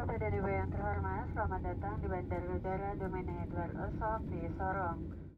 Bapak Dewa yang terhormat, selamat datang di Bandar Udara Domain Edward Osok di Sorong.